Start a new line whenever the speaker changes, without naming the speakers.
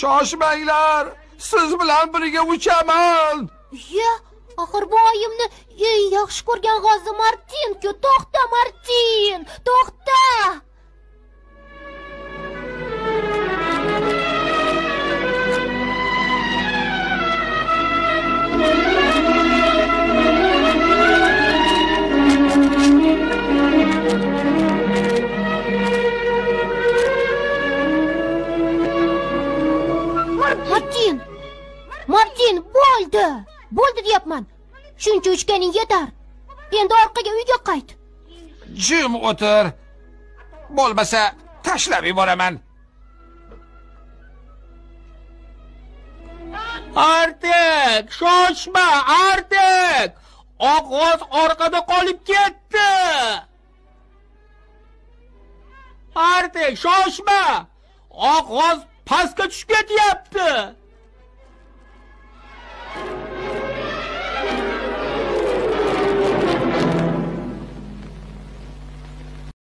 shoshmanglar siz bilan birga uchaman.
Iya axir bu oyimni eng yaxshi ko'rgan g'ozi martin-ku to'xta martin to'xta. Martin! Martin bo'ldi! Bo'ldi deyapman. Shuncha uchganing yetar. Endi orqaga uyga qayt.
Jim o'tir. Bo'lmasa tashlab yuboraman.
Artek shoshma artek og'oz orqada qolib ketdi! Artek shoshma og'oz Paska çüklet yaptı.